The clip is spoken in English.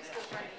is still trying